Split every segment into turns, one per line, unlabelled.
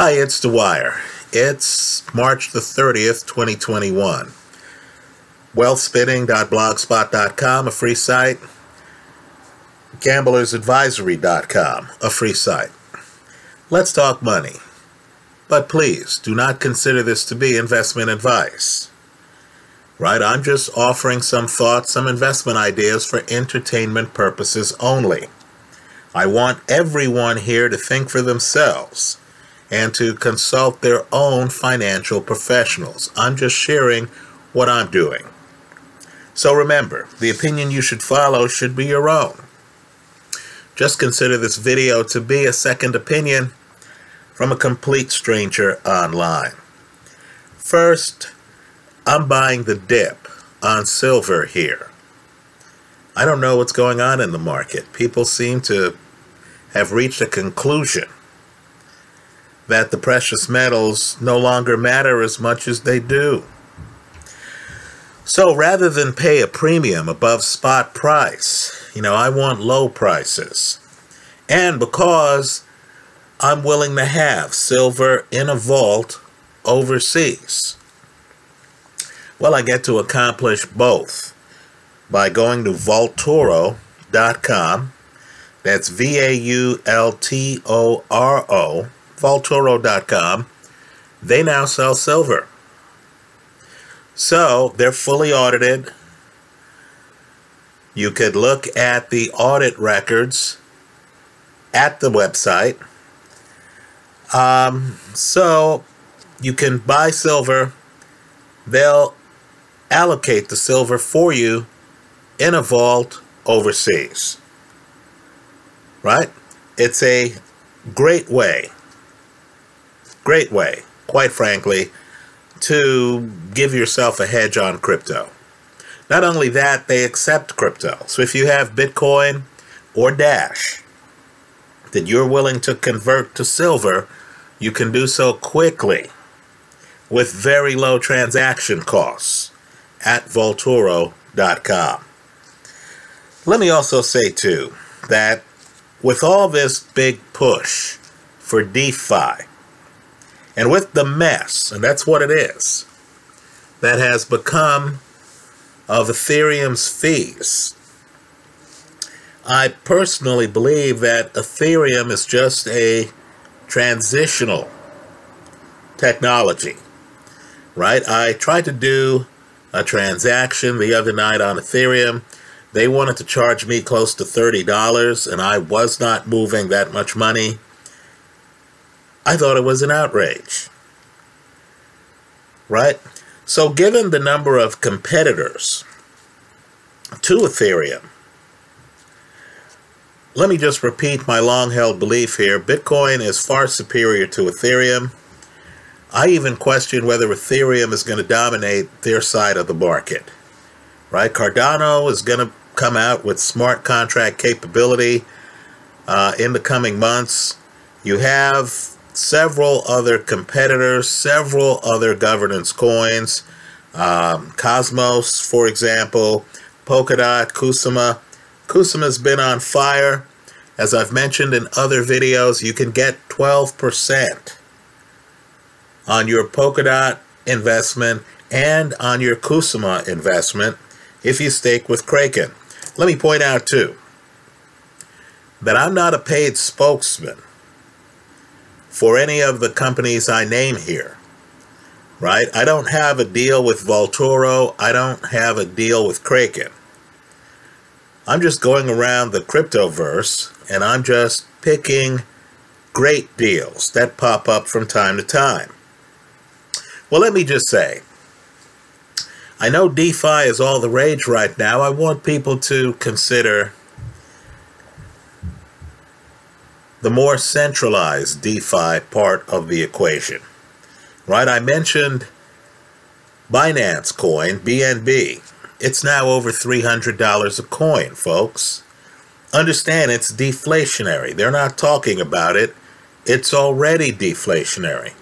Hi, it's Dwyer. It's March the 30th, 2021. Wealthspinning.blogspot.com, a free site. Gamblersadvisory.com, a free site. Let's talk money. But please, do not consider this to be investment advice. Right? I'm just offering some thoughts, some investment ideas for entertainment purposes only. I want everyone here to think for themselves and to consult their own financial professionals. I'm just sharing what I'm doing. So remember, the opinion you should follow should be your own. Just consider this video to be a second opinion from a complete stranger online. First, I'm buying the dip on silver here. I don't know what's going on in the market. People seem to have reached a conclusion that the precious metals no longer matter as much as they do. So rather than pay a premium above spot price, you know, I want low prices. And because I'm willing to have silver in a vault overseas. Well, I get to accomplish both by going to vaultoro.com. That's V A U L T O R O, vaultoro.com. They now sell silver. So they're fully audited. You could look at the audit records at the website. Um, so you can buy silver. They'll allocate the silver for you in a vault overseas. Right? It's a great way, great way, quite frankly, to give yourself a hedge on crypto. Not only that, they accept crypto. So if you have Bitcoin or Dash that you're willing to convert to silver, you can do so quickly with very low transaction costs at Vaultoro.com. Let me also say, too, that with all this big push for DeFi, and with the mess, and that's what it is, that has become of Ethereum's fees, I personally believe that Ethereum is just a transitional technology, right? I tried to do a transaction the other night on Ethereum. They wanted to charge me close to $30, and I was not moving that much money. I thought it was an outrage. Right? So, given the number of competitors to Ethereum, let me just repeat my long held belief here Bitcoin is far superior to Ethereum. I even question whether Ethereum is going to dominate their side of the market. Right? Cardano is going to come out with smart contract capability uh, in the coming months. You have several other competitors, several other governance coins, um, Cosmos, for example, Polkadot, Kusama. Kusama's been on fire. As I've mentioned in other videos, you can get 12% on your Polkadot investment and on your Kusama investment if you stake with Kraken. Let me point out too that I'm not a paid spokesman for any of the companies I name here. Right? I don't have a deal with Vaultoro. I don't have a deal with Kraken. I'm just going around the cryptoverse and I'm just picking great deals that pop up from time to time. Well, let me just say, I know DeFi is all the rage right now. I want people to consider the more centralized DeFi part of the equation. Right? I mentioned Binance Coin, BNB. It's now over $300 a coin, folks. Understand it's deflationary. They're not talking about it. It's already deflationary.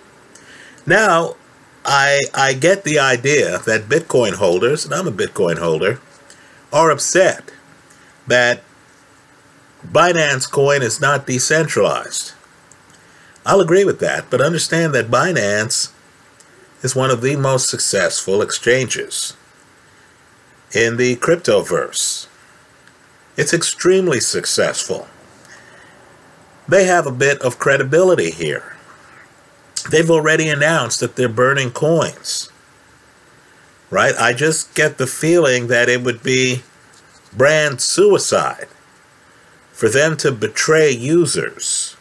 Now, I, I get the idea that Bitcoin holders, and I'm a Bitcoin holder, are upset that Binance Coin is not decentralized. I'll agree with that, but understand that Binance is one of the most successful exchanges in the cryptoverse. It's extremely successful. They have a bit of credibility here. They've already announced that they're burning coins. Right? I just get the feeling that it would be brand suicide for them to betray users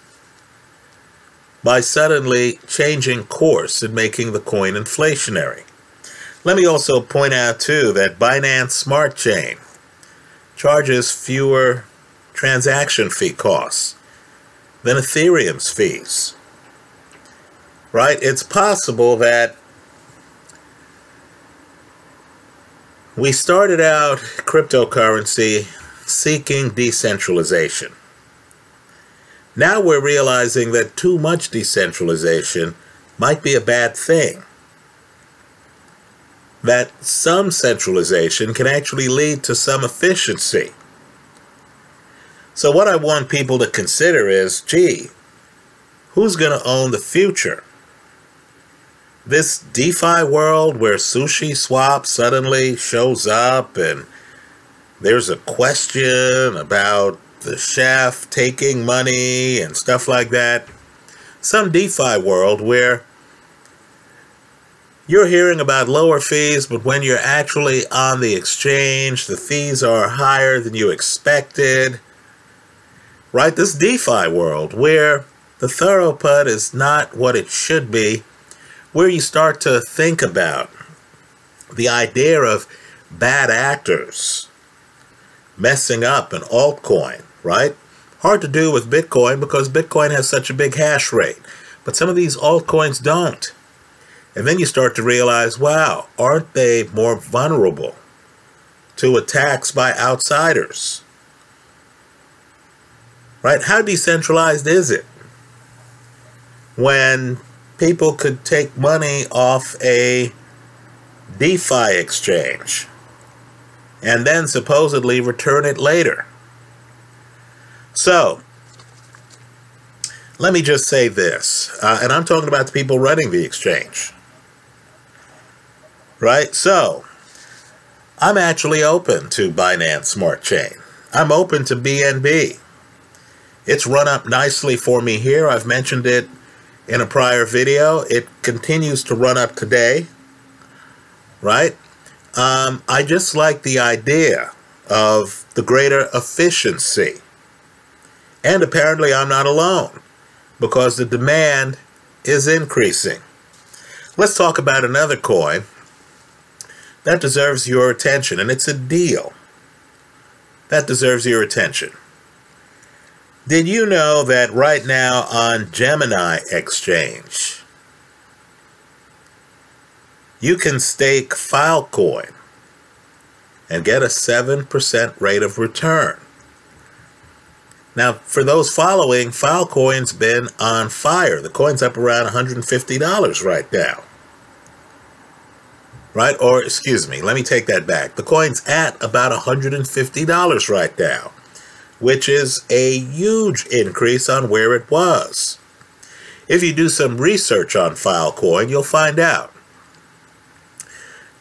by suddenly changing course and making the coin inflationary. Let me also point out too that Binance Smart Chain charges fewer transaction fee costs than Ethereum's fees. Right? It's possible that we started out cryptocurrency seeking decentralization. Now we're realizing that too much decentralization might be a bad thing. That some centralization can actually lead to some efficiency. So, what I want people to consider is gee, who's going to own the future? This DeFi world where Sushi Swap suddenly shows up and there's a question about the chef taking money and stuff like that. Some DeFi world where you're hearing about lower fees, but when you're actually on the exchange, the fees are higher than you expected. Right? This DeFi world where the throughput is not what it should be, where you start to think about the idea of bad actors messing up an altcoin, right? Hard to do with Bitcoin because Bitcoin has such a big hash rate. But some of these altcoins don't. And then you start to realize, wow, aren't they more vulnerable to attacks by outsiders? Right? How decentralized is it when people could take money off a DeFi exchange? And then supposedly return it later. So, let me just say this, uh, and I'm talking about the people running the exchange. Right? So, I'm actually open to Binance Smart Chain. I'm open to BNB. It's run up nicely for me here. I've mentioned it in a prior video. It continues to run up today. Right? Um, I just like the idea of the greater efficiency. And apparently, I'm not alone because the demand is increasing. Let's talk about another coin that deserves your attention, and it's a deal that deserves your attention. Did you know that right now on Gemini Exchange, you can stake Filecoin and get a 7% rate of return. Now, for those following, Filecoin's been on fire. The coin's up around $150 right now. Right? Or, excuse me, let me take that back. The coin's at about $150 right now, which is a huge increase on where it was. If you do some research on Filecoin, you'll find out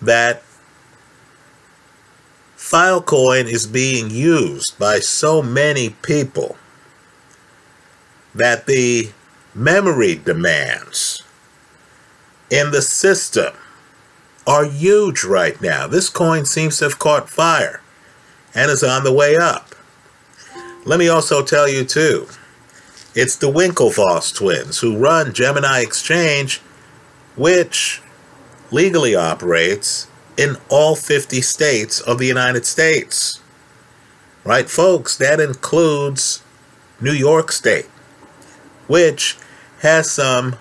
that Filecoin is being used by so many people that the memory demands in the system are huge right now. This coin seems to have caught fire and is on the way up. Let me also tell you, too, it's the Winklevoss twins who run Gemini Exchange, which legally operates in all 50 states of the United States. Right, folks? That includes New York State, which has some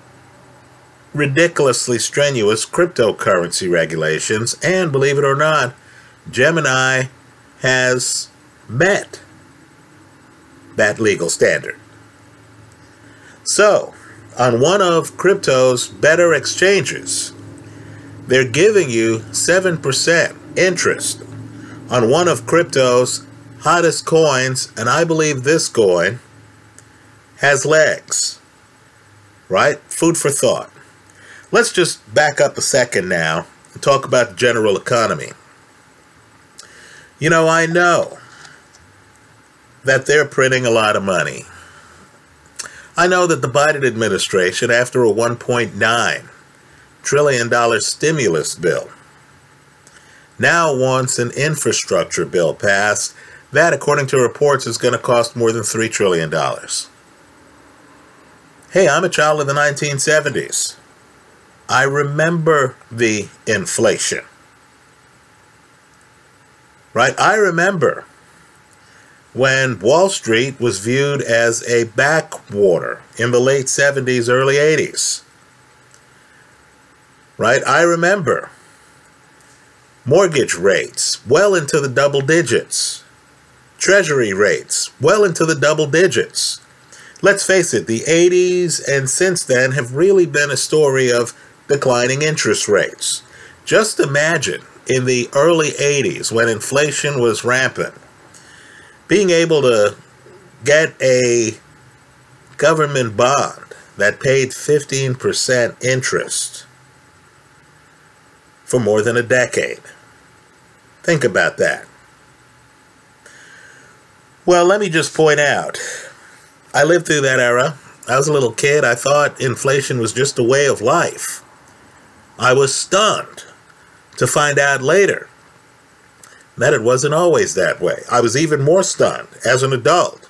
ridiculously strenuous cryptocurrency regulations, and believe it or not, Gemini has met that legal standard. So, on one of crypto's better exchanges, they're giving you 7% interest on one of crypto's hottest coins, and I believe this coin has legs. Right? Food for thought. Let's just back up a second now and talk about the general economy. You know, I know that they're printing a lot of money. I know that the Biden administration, after a $1.9 trillion stimulus bill, now wants an infrastructure bill passed that, according to reports, is going to cost more than $3 trillion. Hey, I'm a child of the 1970s. I remember the inflation. Right? I remember when Wall Street was viewed as a backwater in the late 70s, early 80s. Right? I remember mortgage rates well into the double digits, treasury rates well into the double digits. Let's face it, the 80s and since then have really been a story of declining interest rates. Just imagine in the early 80s when inflation was rampant, being able to get a government bond that paid 15% interest for more than a decade. Think about that. Well, let me just point out I lived through that era. I was a little kid. I thought inflation was just a way of life. I was stunned to find out later that it wasn't always that way. I was even more stunned as an adult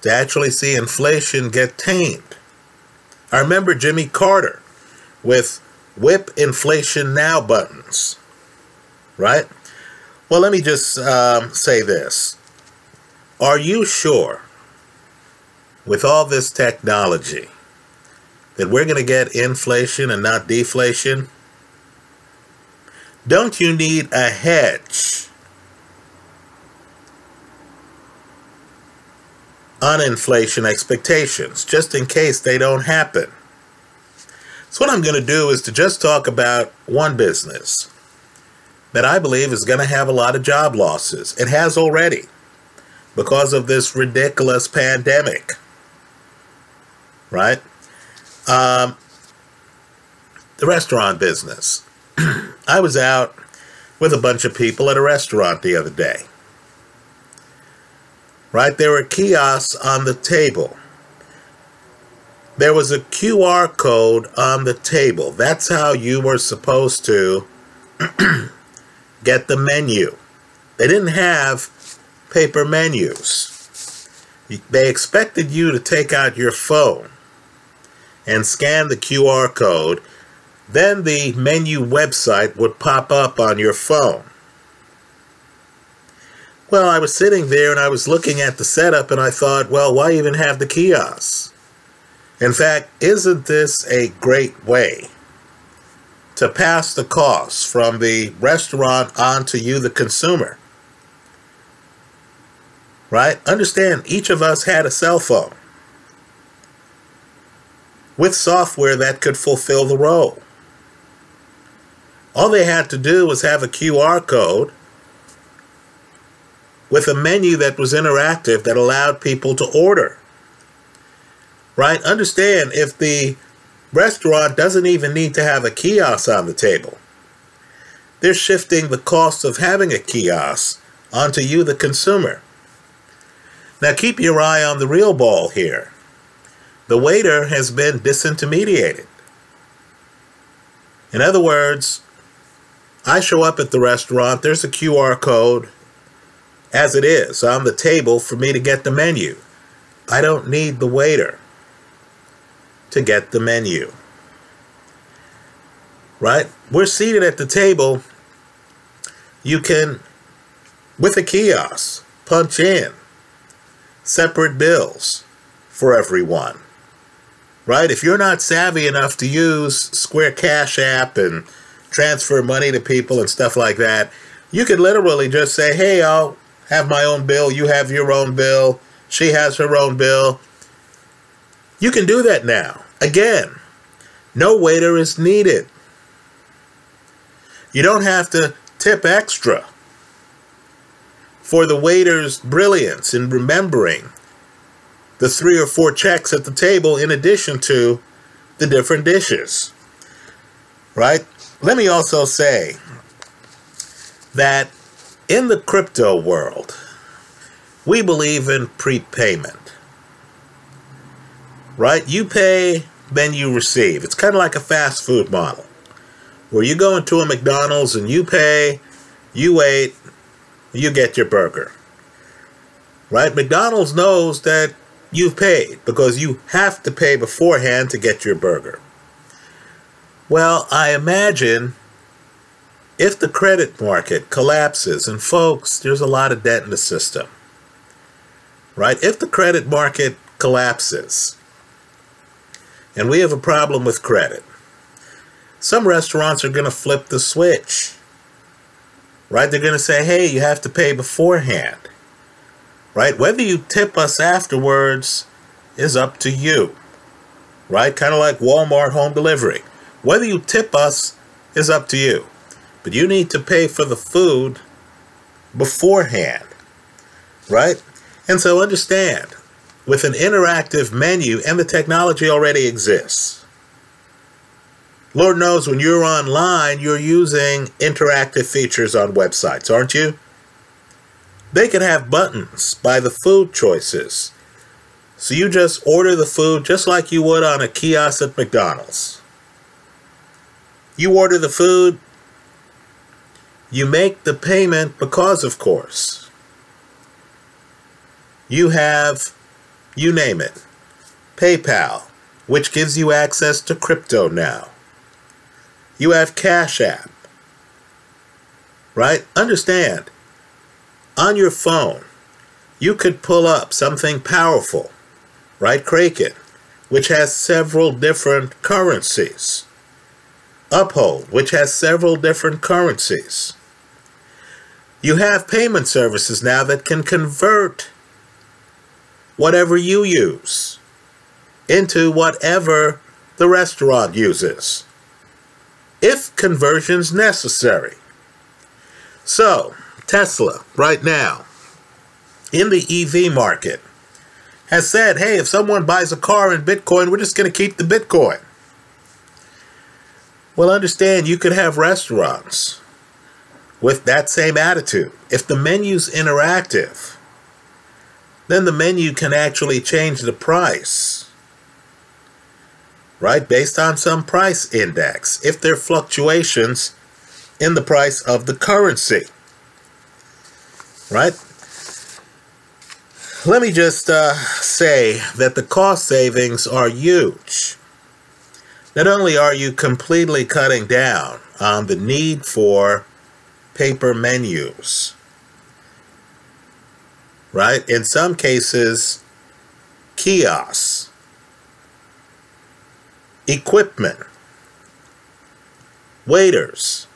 to actually see inflation get tamed. I remember Jimmy Carter with whip inflation now buttons, right? Well, let me just um, say this. Are you sure, with all this technology, that we're going to get inflation and not deflation? Don't you need a hedge on inflation expectations just in case they don't happen? So, what I'm going to do is to just talk about one business that I believe is going to have a lot of job losses. It has already because of this ridiculous pandemic. Right? Um, the restaurant business. I was out with a bunch of people at a restaurant the other day. Right? There were kiosks on the table. There was a QR code on the table. That's how you were supposed to get the menu. They didn't have paper menus. They expected you to take out your phone and scan the QR code then the menu website would pop up on your phone. Well, I was sitting there and I was looking at the setup and I thought, well, why even have the kiosks? In fact, isn't this a great way to pass the cost from the restaurant on to you, the consumer? Right? Understand, each of us had a cell phone with software that could fulfill the role. All they had to do was have a QR code with a menu that was interactive that allowed people to order. Right? Understand if the restaurant doesn't even need to have a kiosk on the table, they're shifting the cost of having a kiosk onto you, the consumer. Now keep your eye on the real ball here. The waiter has been disintermediated. In other words, I show up at the restaurant, there's a QR code as it is on the table for me to get the menu. I don't need the waiter to get the menu. Right? We're seated at the table. You can, with a kiosk, punch in separate bills for everyone. Right? If you're not savvy enough to use Square Cash App and transfer money to people and stuff like that. You could literally just say, hey, I'll have my own bill, you have your own bill, she has her own bill. You can do that now. Again, no waiter is needed. You don't have to tip extra for the waiter's brilliance in remembering the three or four checks at the table in addition to the different dishes. Right? Let me also say that in the crypto world, we believe in prepayment. Right? You pay, then you receive. It's kind of like a fast food model where you go into a McDonald's and you pay, you wait, you get your burger. Right? McDonald's knows that you've paid because you have to pay beforehand to get your burger. Well, I imagine if the credit market collapses, and folks, there's a lot of debt in the system, right? If the credit market collapses and we have a problem with credit, some restaurants are going to flip the switch, right? They're going to say, hey, you have to pay beforehand, right? Whether you tip us afterwards is up to you, right? Kind of like Walmart home delivery. Whether you tip us is up to you. But you need to pay for the food beforehand, right? And so understand, with an interactive menu and the technology already exists. Lord knows when you're online, you're using interactive features on websites, aren't you? They can have buttons by the food choices. So you just order the food just like you would on a kiosk at McDonald's. You order the food, you make the payment because, of course, you have, you name it, PayPal, which gives you access to crypto now. You have Cash App, right? Understand, on your phone, you could pull up something powerful, right? Kraken, which has several different currencies. Uphold, which has several different currencies. You have payment services now that can convert whatever you use into whatever the restaurant uses, if conversion's necessary. So, Tesla, right now, in the EV market, has said, hey, if someone buys a car in Bitcoin, we're just going to keep the Bitcoin. Well, understand you could have restaurants with that same attitude. If the menu's interactive, then the menu can actually change the price, right? Based on some price index, if there are fluctuations in the price of the currency, right? Let me just uh, say that the cost savings are huge. Not only are you completely cutting down on the need for paper menus. Right? In some cases, kiosks, equipment, waiters,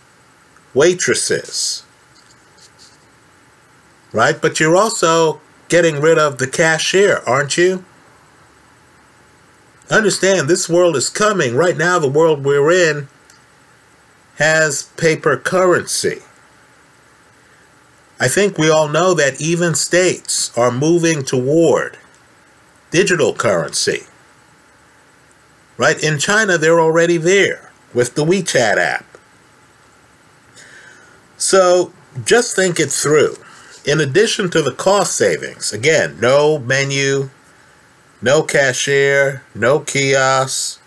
waitresses. Right? But you're also getting rid of the cashier, aren't you? Understand, this world is coming. Right now, the world we're in has paper currency. I think we all know that even states are moving toward digital currency. Right? In China, they're already there with the WeChat app. So just think it through. In addition to the cost savings, again, no menu, no cashier, no kiosks,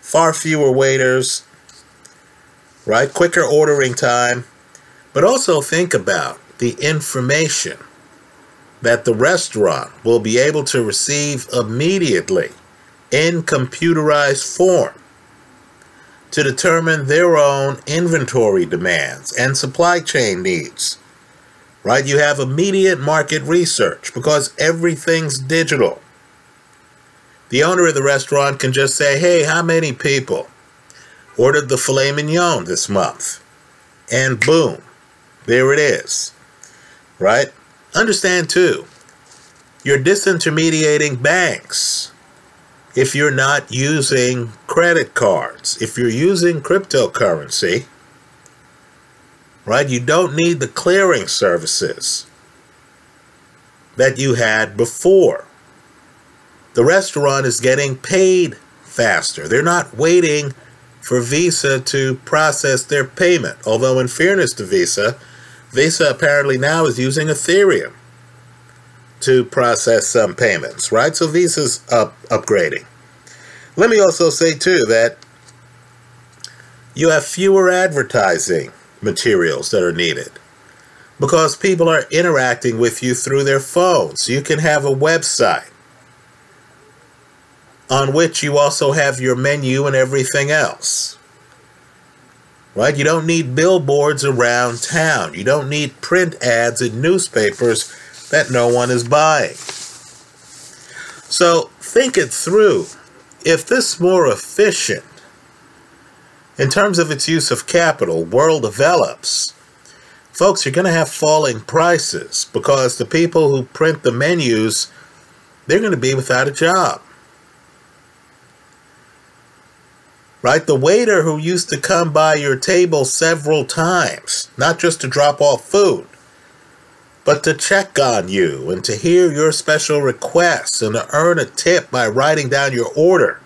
far fewer waiters, right? Quicker ordering time. But also think about the information that the restaurant will be able to receive immediately in computerized form to determine their own inventory demands and supply chain needs. Right? You have immediate market research because everything's digital. The owner of the restaurant can just say, hey, how many people ordered the filet mignon this month? And boom, there it is right? Understand too, you're disintermediating banks if you're not using credit cards. If you're using cryptocurrency, right, you don't need the clearing services that you had before. The restaurant is getting paid faster. They're not waiting for Visa to process their payment. Although, in fairness to Visa, Visa apparently now is using Ethereum to process some payments, right? So Visa's up upgrading. Let me also say too that you have fewer advertising materials that are needed because people are interacting with you through their phones. You can have a website on which you also have your menu and everything else. Right? You don't need billboards around town. You don't need print ads in newspapers that no one is buying. So think it through. If this more efficient in terms of its use of capital, world develops, folks, you're going to have falling prices because the people who print the menus, they're going to be without a job. Right? The waiter who used to come by your table several times, not just to drop off food, but to check on you and to hear your special requests and to earn a tip by writing down your order.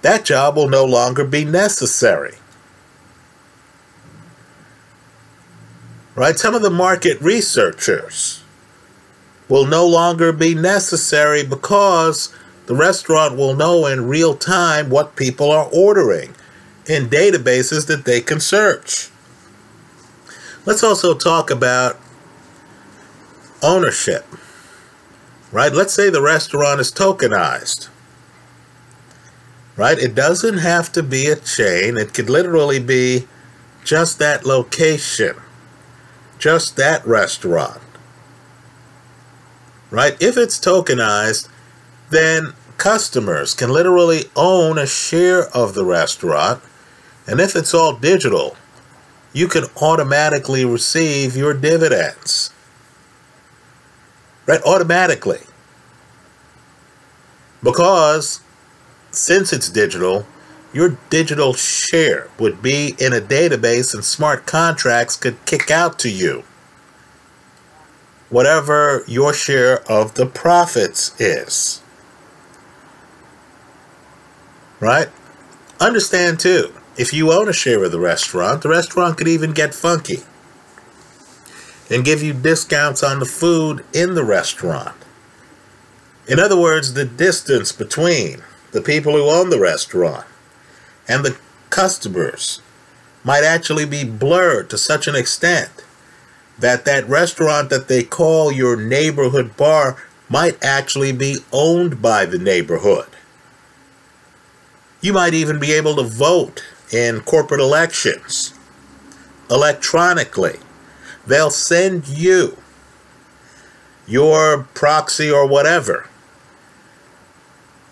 That job will no longer be necessary. Right? Some of the market researchers will no longer be necessary because the restaurant will know in real time what people are ordering in databases that they can search. Let's also talk about ownership. Right? Let's say the restaurant is tokenized. Right? It doesn't have to be a chain. It could literally be just that location. Just that restaurant. Right? If it's tokenized, then customers can literally own a share of the restaurant. And if it's all digital, you can automatically receive your dividends. Right? Automatically. Because since it's digital, your digital share would be in a database and smart contracts could kick out to you whatever your share of the profits is. Right? Understand too, if you own a share of the restaurant, the restaurant could even get funky and give you discounts on the food in the restaurant. In other words, the distance between the people who own the restaurant and the customers might actually be blurred to such an extent that that restaurant that they call your neighborhood bar might actually be owned by the neighborhood. You might even be able to vote in corporate elections electronically. They'll send you your proxy or whatever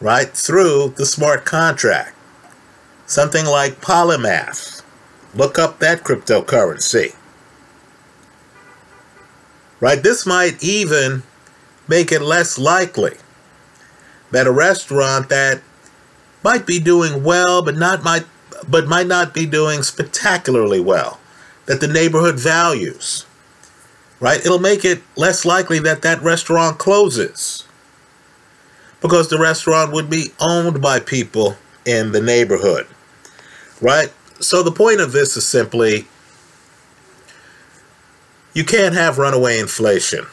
right through the smart contract. Something like Polymath. Look up that cryptocurrency. Right? This might even make it less likely that a restaurant that might be doing well, but not might but might not be doing spectacularly well. That the neighborhood values. Right? It'll make it less likely that that restaurant closes. Because the restaurant would be owned by people in the neighborhood. Right? So the point of this is simply you can't have runaway inflation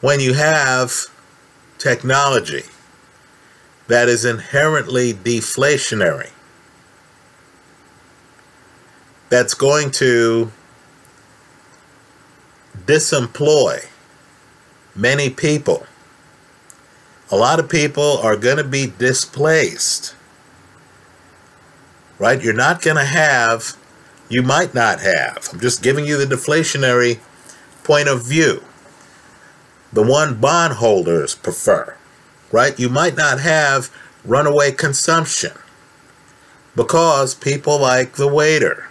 when you have technology that is inherently deflationary. That's going to disemploy many people. A lot of people are going to be displaced. Right? You're not going to have, you might not have. I'm just giving you the deflationary point of view. The one bondholders prefer right? You might not have runaway consumption because people like the waiter,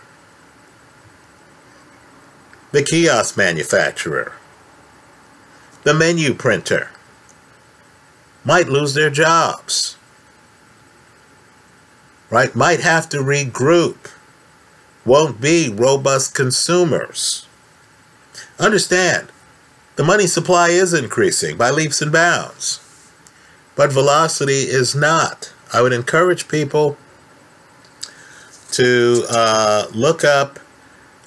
the kiosk manufacturer, the menu printer might lose their jobs, right? Might have to regroup, won't be robust consumers. Understand, the money supply is increasing by leaps and bounds but velocity is not. I would encourage people to uh, look up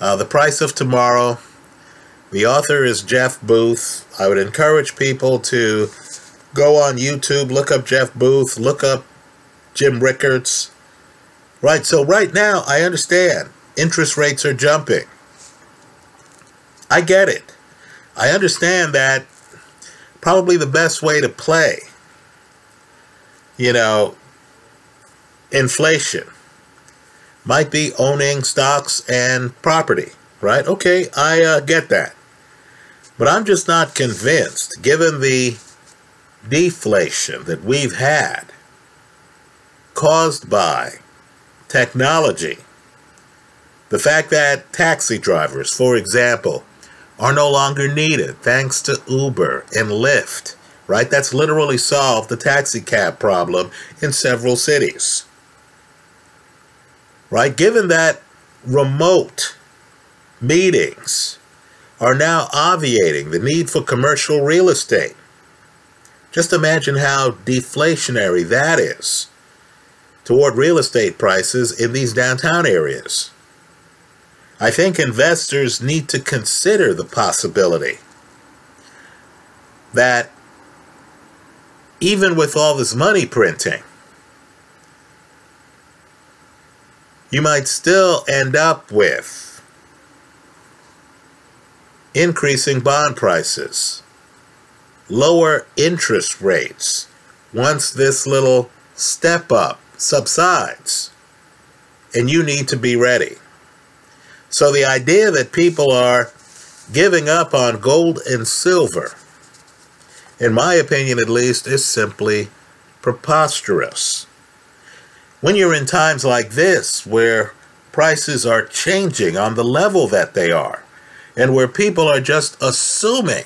uh, The Price of Tomorrow. The author is Jeff Booth. I would encourage people to go on YouTube, look up Jeff Booth, look up Jim Rickards. Right, so right now, I understand interest rates are jumping. I get it. I understand that probably the best way to play, you know, inflation might be owning stocks and property, right? Okay, I uh, get that. But I'm just not convinced, given the deflation that we've had caused by technology, the fact that taxi drivers, for example, are no longer needed thanks to Uber and Lyft, right? That's literally solved the taxi cab problem in several cities, right? Given that remote meetings are now obviating the need for commercial real estate. Just imagine how deflationary that is toward real estate prices in these downtown areas. I think investors need to consider the possibility that even with all this money printing, you might still end up with increasing bond prices, lower interest rates once this little step up subsides, and you need to be ready. So the idea that people are giving up on gold and silver, in my opinion at least, is simply preposterous. When you're in times like this, where prices are changing on the level that they are, and where people are just assuming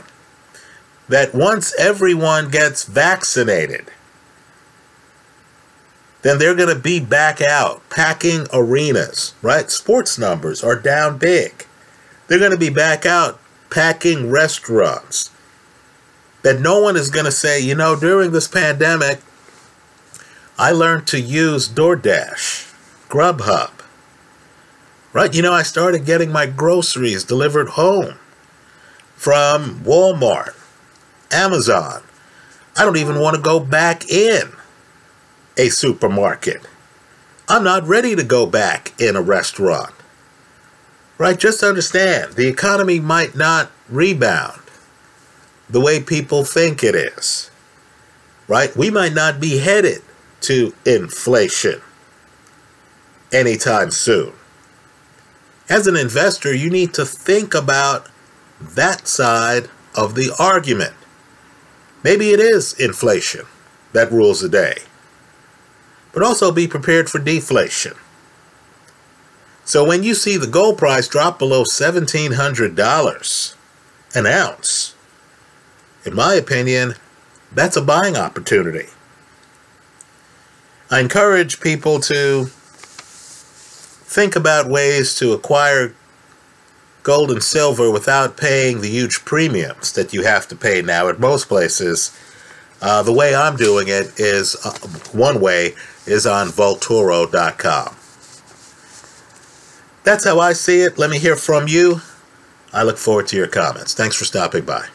that once everyone gets vaccinated, then they're going to be back out packing arenas, right? Sports numbers are down big. They're going to be back out packing restaurants. That no one is going to say, you know, during this pandemic, I learned to use DoorDash, Grubhub. Right? You know, I started getting my groceries delivered home from Walmart, Amazon. I don't even want to go back in a supermarket. I'm not ready to go back in a restaurant. Right? Just understand the economy might not rebound the way people think it is. Right? We might not be headed to inflation anytime soon. As an investor, you need to think about that side of the argument. Maybe it is inflation that rules the day but also be prepared for deflation. So when you see the gold price drop below $1,700 an ounce, in my opinion, that's a buying opportunity. I encourage people to think about ways to acquire gold and silver without paying the huge premiums that you have to pay now at most places. Uh, the way I'm doing it is uh, one way is on Vaultoro.com. That's how I see it. Let me hear from you. I look forward to your comments. Thanks for stopping by.